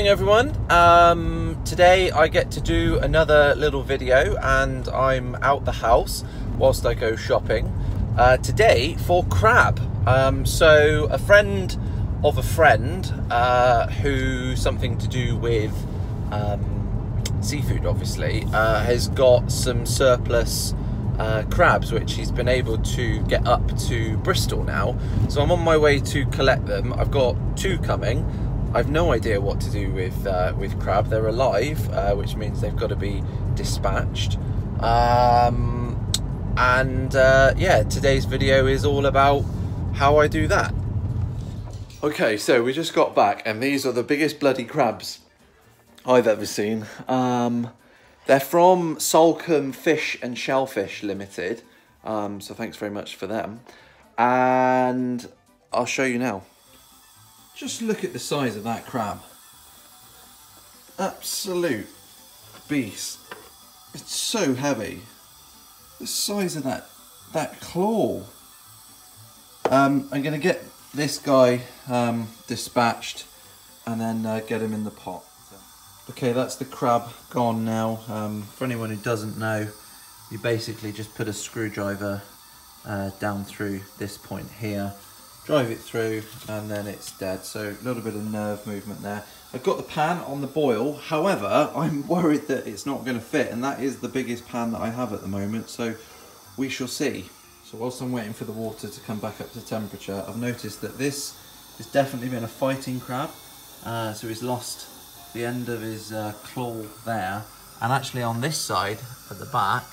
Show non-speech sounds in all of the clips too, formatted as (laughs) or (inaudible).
morning everyone. Um, today I get to do another little video and I'm out the house whilst I go shopping. Uh, today for crab. Um, so a friend of a friend uh, who something to do with um, seafood obviously uh, has got some surplus uh, crabs which he's been able to get up to Bristol now so I'm on my way to collect them I've got two coming I've no idea what to do with uh, with crab. They're alive, uh, which means they've got to be dispatched. Um, and uh, yeah, today's video is all about how I do that. Okay, so we just got back, and these are the biggest bloody crabs I've ever seen. Um, they're from Salcombe Fish and Shellfish Limited, um, so thanks very much for them. And I'll show you now. Just look at the size of that crab. Absolute beast. It's so heavy. The size of that that claw. Um, I'm going to get this guy um, dispatched and then uh, get him in the pot. Okay, that's the crab gone now. Um, for anyone who doesn't know, you basically just put a screwdriver uh, down through this point here drive it through and then it's dead. So a little bit of nerve movement there. I've got the pan on the boil, however, (laughs) I'm worried that it's not going to fit and that is the biggest pan that I have at the moment, so we shall see. So whilst I'm waiting for the water to come back up to temperature, I've noticed that this has definitely been a fighting crab. Uh, so he's lost the end of his uh, claw there. And actually on this side, at the back,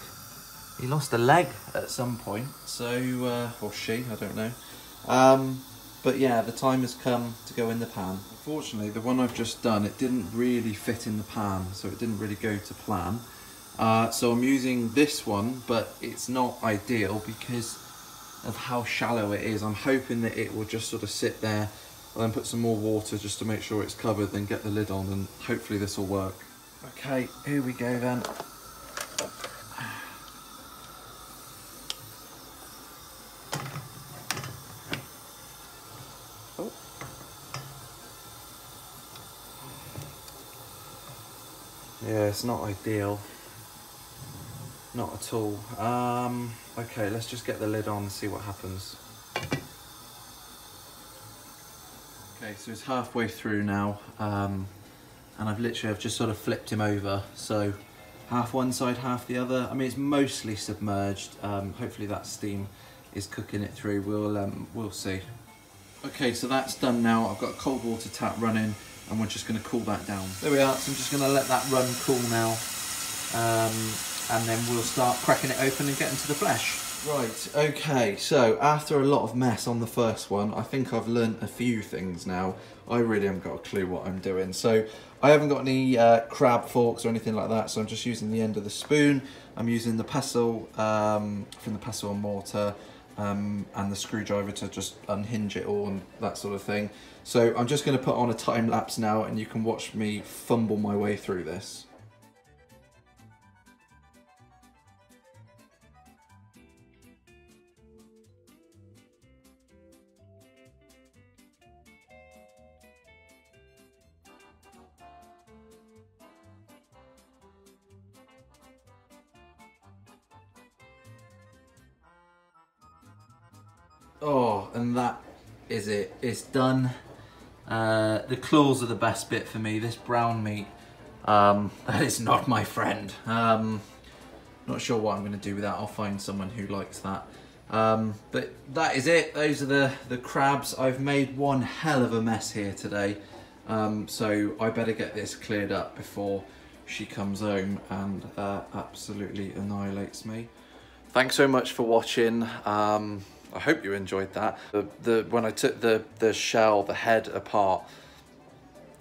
he lost a leg at some point. So, uh, or she, I don't know. Um, but yeah, the time has come to go in the pan. Unfortunately, the one I've just done, it didn't really fit in the pan, so it didn't really go to plan. Uh, so I'm using this one, but it's not ideal because of how shallow it is. I'm hoping that it will just sort of sit there and then put some more water just to make sure it's covered, then get the lid on and hopefully this will work. Okay, here we go then. Yeah, it's not ideal. Not at all. Um, okay, let's just get the lid on and see what happens. Okay, so it's halfway through now. Um, and I've literally, I've just sort of flipped him over. So half one side, half the other. I mean, it's mostly submerged. Um, hopefully that steam is cooking it through. We'll, um, we'll see. Okay, so that's done now. I've got a cold water tap running and we're just going to cool that down. There we are, so I'm just going to let that run cool now um, and then we'll start cracking it open and getting to the flesh. Right, okay, so after a lot of mess on the first one, I think I've learnt a few things now. I really haven't got a clue what I'm doing. So I haven't got any uh, crab forks or anything like that, so I'm just using the end of the spoon. I'm using the pestle um, from the pestle and mortar um, and the screwdriver to just unhinge it all and that sort of thing. So I'm just going to put on a time lapse now and you can watch me fumble my way through this. Oh, and that is it. It's done. Uh, the claws are the best bit for me. This brown meat, um, (laughs) that is not my friend. Um, not sure what I'm going to do with that. I'll find someone who likes that. Um, but that is it. Those are the, the crabs. I've made one hell of a mess here today. Um, so I better get this cleared up before she comes home and uh, absolutely annihilates me. Thanks so much for watching. Um, I hope you enjoyed that. The, the when I took the the shell, the head apart,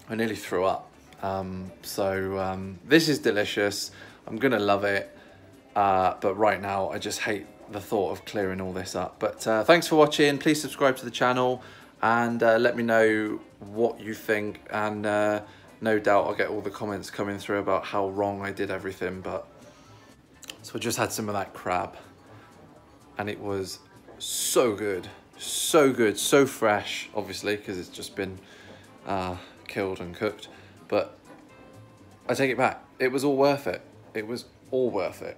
I nearly threw up. Um, so um, this is delicious. I'm gonna love it. Uh, but right now, I just hate the thought of clearing all this up. But uh, thanks for watching. Please subscribe to the channel and uh, let me know what you think. And uh, no doubt I'll get all the comments coming through about how wrong I did everything. But so I just had some of that crab and it was so good so good so fresh obviously because it's just been uh, killed and cooked but I take it back. It was all worth it. It was all worth it.